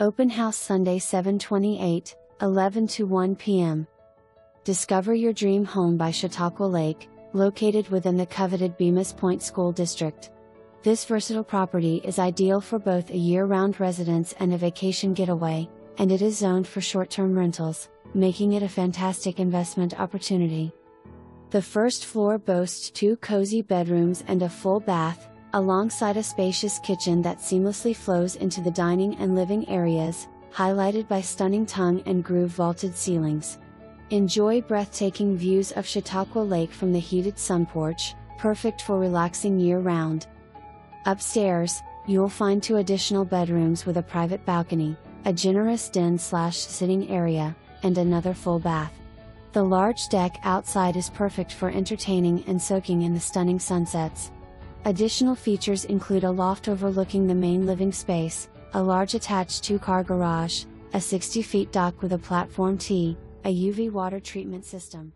Open House Sunday 728, 11 to 1 p.m. Discover your dream home by Chautauqua Lake, located within the coveted Bemus Point School District. This versatile property is ideal for both a year round residence and a vacation getaway, and it is zoned for short term rentals, making it a fantastic investment opportunity. The first floor boasts two cozy bedrooms and a full bath, alongside a spacious kitchen that seamlessly flows into the dining and living areas, highlighted by stunning tongue and groove vaulted ceilings. Enjoy breathtaking views of Chautauqua Lake from the heated sun porch, perfect for relaxing year round. Upstairs, you'll find two additional bedrooms with a private balcony, a generous den slash sitting area, and another full bath. The large deck outside is perfect for entertaining and soaking in the stunning sunsets. Additional features include a loft overlooking the main living space, a large attached two car garage, a 60 feet dock with a platform T, a UV water treatment system,